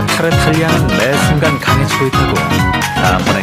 타르탈리아는 매 순간 강해지고 있다고. 다음번에